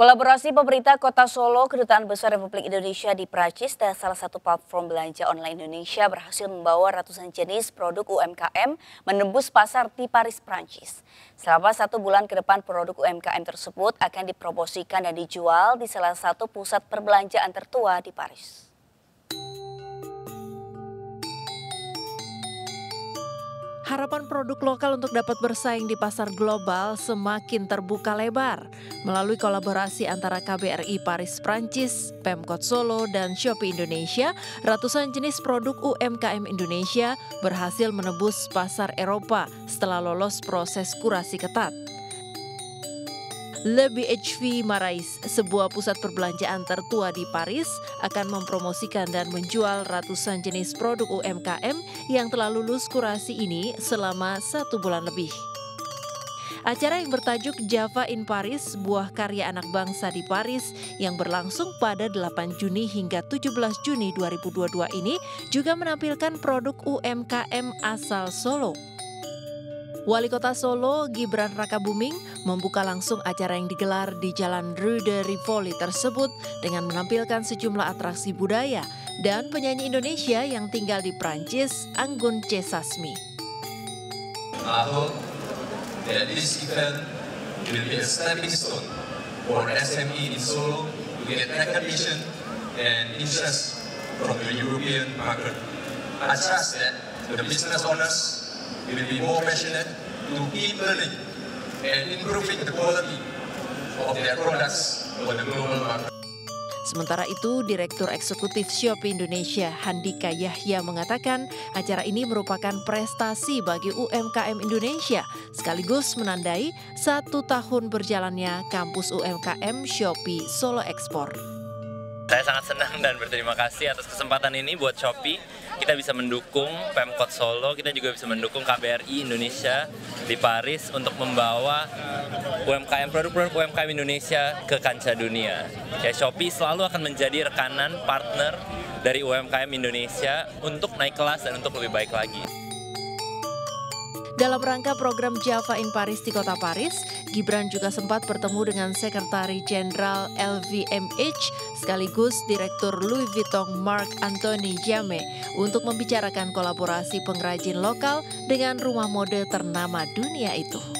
Kolaborasi pemerintah Kota Solo, Kedutaan Besar Republik Indonesia di Prancis dan salah satu platform belanja online Indonesia berhasil membawa ratusan jenis produk UMKM menembus pasar di Paris, Prancis. Selama satu bulan ke depan produk UMKM tersebut akan dipromosikan dan dijual di salah satu pusat perbelanjaan tertua di Paris. Harapan produk lokal untuk dapat bersaing di pasar global semakin terbuka lebar. Melalui kolaborasi antara KBRI Paris Prancis, Pemkot Solo, dan Shopee Indonesia, ratusan jenis produk UMKM Indonesia berhasil menebus pasar Eropa setelah lolos proses kurasi ketat. Le BHV Marais, sebuah pusat perbelanjaan tertua di Paris, akan mempromosikan dan menjual ratusan jenis produk UMKM yang telah lulus kurasi ini selama satu bulan lebih. Acara yang bertajuk Java in Paris, buah karya anak bangsa di Paris yang berlangsung pada 8 Juni hingga 17 Juni 2022 ini juga menampilkan produk UMKM asal Solo. Wali Kota Solo, Gibran Rakabuming, membuka langsung acara yang digelar di Jalan Rue de Rivoli tersebut dengan menampilkan sejumlah atraksi budaya dan penyanyi Indonesia yang tinggal di Prancis, Anggun C. Sasmi. I hope this event will be a stepping stone for SME in Solo to get recognition and interest from the European market. I trust that the business owners will be more passionate to keep learning and improving the quality of their products for the global market. Sementara itu, Direktur Eksekutif Shopee Indonesia Handika Yahya mengatakan acara ini merupakan prestasi bagi UMKM Indonesia sekaligus menandai satu tahun berjalannya kampus UMKM Shopee Solo Ekspor. Saya sangat senang dan berterima kasih atas kesempatan ini buat Shopee. Kita bisa mendukung Pemkot Solo, kita juga bisa mendukung KBRI Indonesia di Paris untuk membawa UMKM produk-produk UMKM Indonesia ke kancah dunia. Ya Shopee selalu akan menjadi rekanan partner dari UMKM Indonesia untuk naik kelas dan untuk lebih baik lagi. Dalam rangka program Java in Paris di kota Paris, Gibran juga sempat bertemu dengan Sekretari Jenderal LVMH sekaligus Direktur Louis Vuitton Mark Anthony Jame untuk membicarakan kolaborasi pengrajin lokal dengan rumah mode ternama dunia itu.